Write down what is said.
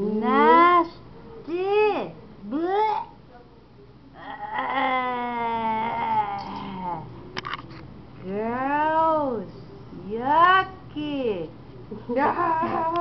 Nasty. Blech. Gross. Yucky.